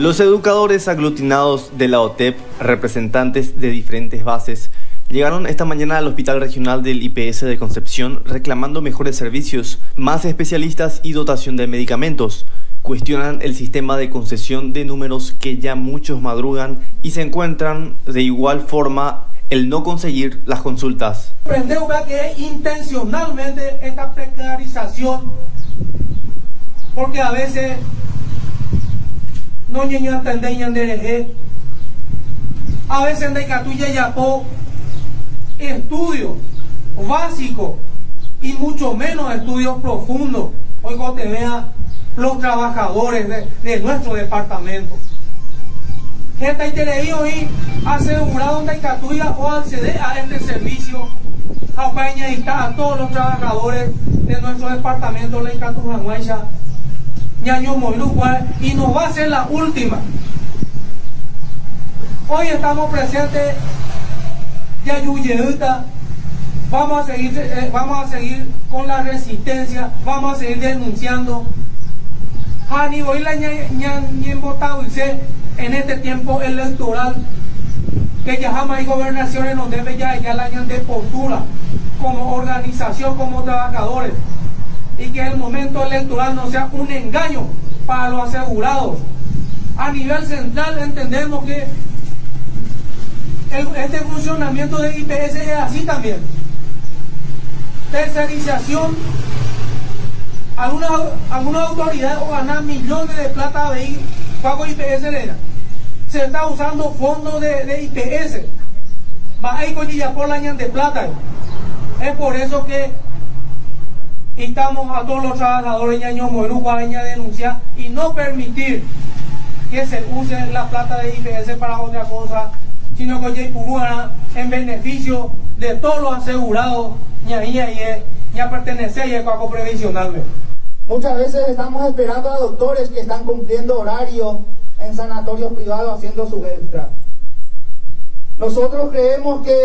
Los educadores aglutinados de la OTEP, representantes de diferentes bases, llegaron esta mañana al Hospital Regional del IPS de Concepción reclamando mejores servicios, más especialistas y dotación de medicamentos. Cuestionan el sistema de concesión de números que ya muchos madrugan y se encuentran de igual forma el no conseguir las consultas. Que es intencionalmente esta precarización, porque a veces no ñeño entender de a veces en catuya yapó. Estudios básicos y mucho menos estudios profundos. Hoy cuando te vea los trabajadores de, de nuestro departamento. Gente que hoy asegurado en Catuya o acceder a este servicio. A todos los trabajadores de nuestro departamento de Catuja Ñaño y nos va a ser la última. Hoy estamos presentes Yayuyeuta, vamos a seguir, eh, vamos a seguir con la resistencia, vamos a seguir denunciando. En este tiempo electoral que ya jamás hay gobernaciones nos debe ya ya la de postura como organización, como trabajadores y que el momento electoral no sea un engaño para los asegurados. A nivel central entendemos que este funcionamiento del IPS es así también. Tercerización. Algunas, algunas autoridades ganan millones de plata de pago IPS Se está usando fondos de, de IPS. Va a ir la de plata. Es por eso que instamos a todos los trabajadores ñaño a denunciar y no permitir que se use la plata de IPS para otra cosa, sino que Purúana en beneficio de todos los asegurados, ña y ña pertenece a Ecuaco Previsional. Muchas veces estamos esperando a doctores que están cumpliendo horario en sanatorios privados haciendo su extra. Nosotros creemos que